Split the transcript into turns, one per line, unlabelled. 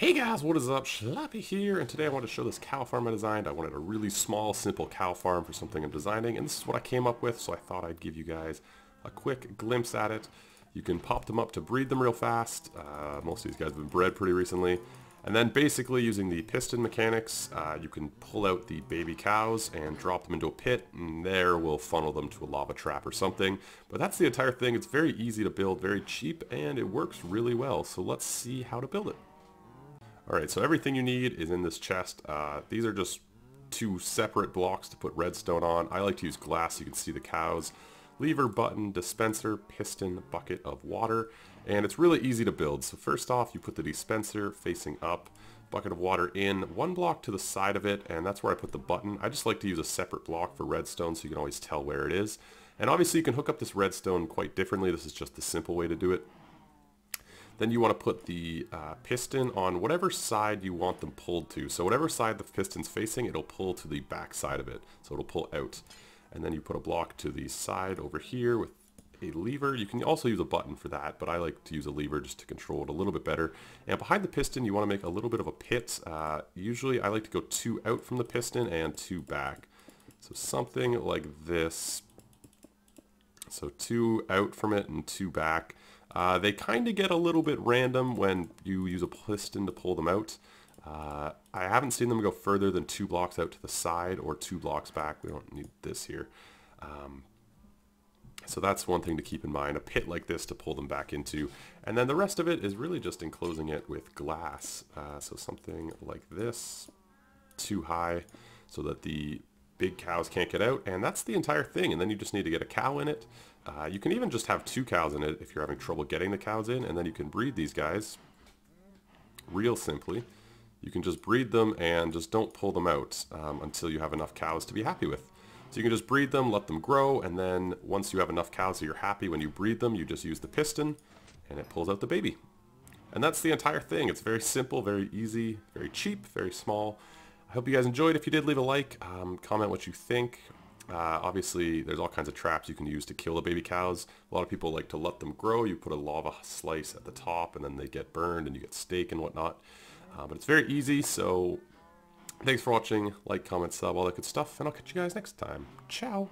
Hey guys, what is up? Sloppy here, and today I want to show this cow farm I designed. I wanted a really small, simple cow farm for something I'm designing, and this is what I came up with, so I thought I'd give you guys a quick glimpse at it. You can pop them up to breed them real fast. Uh, most of these guys have been bred pretty recently. And then basically using the piston mechanics, uh, you can pull out the baby cows and drop them into a pit, and there we'll funnel them to a lava trap or something. But that's the entire thing. It's very easy to build, very cheap, and it works really well. So let's see how to build it. Alright, so everything you need is in this chest. Uh, these are just two separate blocks to put redstone on. I like to use glass so you can see the cows. Lever, button, dispenser, piston, bucket of water. And it's really easy to build. So first off, you put the dispenser facing up, bucket of water in, one block to the side of it, and that's where I put the button. I just like to use a separate block for redstone so you can always tell where it is. And obviously you can hook up this redstone quite differently. This is just the simple way to do it. Then you want to put the uh, piston on whatever side you want them pulled to. So whatever side the piston's facing, it'll pull to the back side of it. So it'll pull out. And then you put a block to the side over here with a lever. You can also use a button for that, but I like to use a lever just to control it a little bit better. And behind the piston, you want to make a little bit of a pit. Uh, usually I like to go two out from the piston and two back. So something like this. So two out from it and two back. Uh, they kind of get a little bit random when you use a piston to pull them out. Uh, I haven't seen them go further than two blocks out to the side or two blocks back. We don't need this here. Um, so that's one thing to keep in mind, a pit like this to pull them back into. And then the rest of it is really just enclosing it with glass. Uh, so something like this, too high, so that the big cows can't get out. And that's the entire thing. And then you just need to get a cow in it. Uh, you can even just have two cows in it if you're having trouble getting the cows in, and then you can breed these guys real simply. You can just breed them and just don't pull them out um, until you have enough cows to be happy with. So you can just breed them, let them grow, and then once you have enough cows that you're happy when you breed them, you just use the piston, and it pulls out the baby. And that's the entire thing. It's very simple, very easy, very cheap, very small. I hope you guys enjoyed. If you did, leave a like, um, comment what you think. Uh, obviously, there's all kinds of traps you can use to kill the baby cows. A lot of people like to let them grow. You put a lava slice at the top and then they get burned and you get steak and whatnot. Uh, but it's very easy, so thanks for watching. Like, comment, sub, all that good stuff, and I'll catch you guys next time. Ciao!